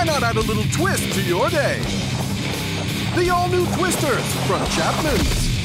Why not add a little twist to your day? The all-new Twisters from Chapman's.